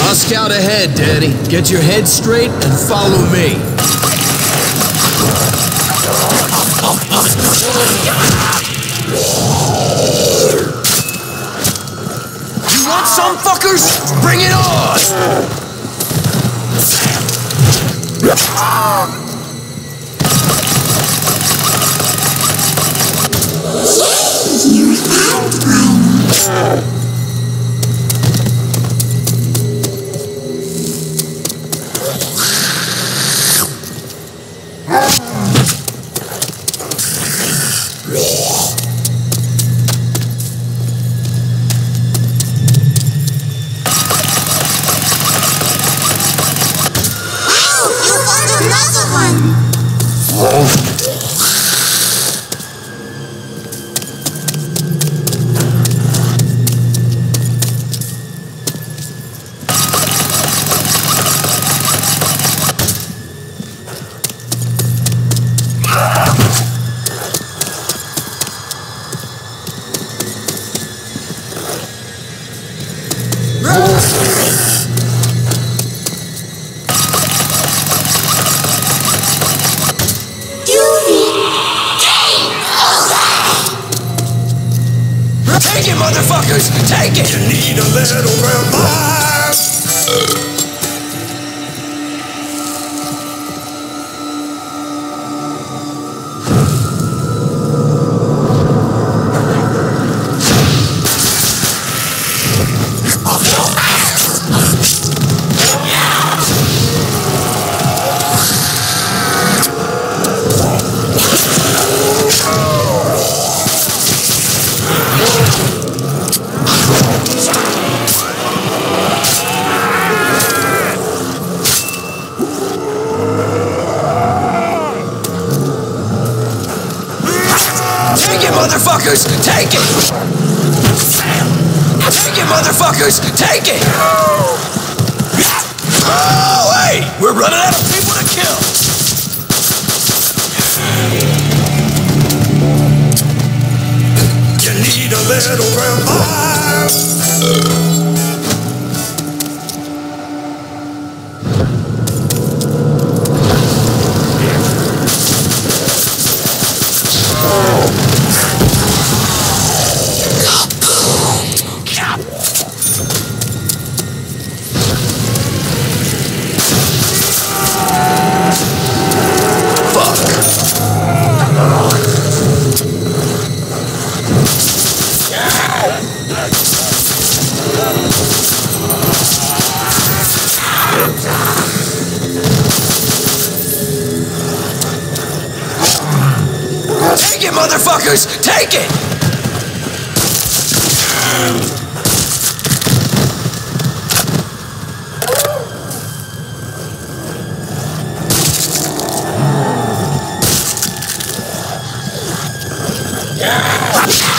I'll scout ahead, Daddy. Get your head straight and follow me. You want some fuckers? Bring it on! Another Take it, motherfuckers! Take it! You need a little revive. Motherfuckers! Take it! Take it, motherfuckers! Take it! Oh, wait! We're running out of people to kill! You need a little revive. Take it, motherfuckers! Take it! Yeah.